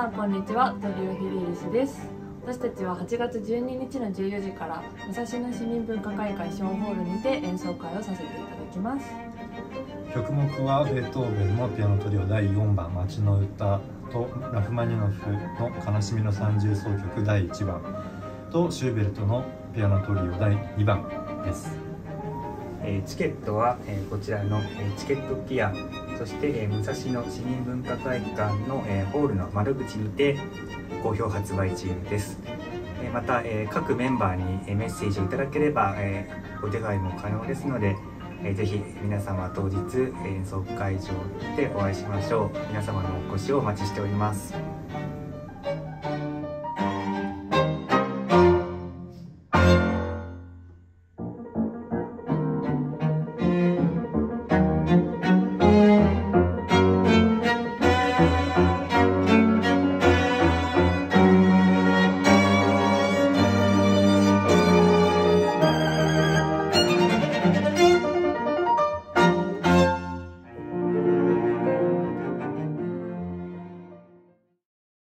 さんこんにちは。トリオフィリリスです。私たちは8月12日の14時から武蔵野市民文化会館ショーホールにて演奏会をさせていただきます。曲目はベートーベンのピアノトリオ第4番「街の歌」とラフマニノフの「悲しみの三重奏曲第1番」とシューベルトのピアノトリオ第2番です。えチケットは、えこちらの、えチケットピアそして、え武蔵野市民文化会館の、えホールの窓口にて好評発売中です、えまた、え各メンバーに、えメッセージをいただければ、えーお手配も可能ですので、えーぜひ皆様当日演奏会場でお会いしましょう。皆様のお越しをお待ちしております。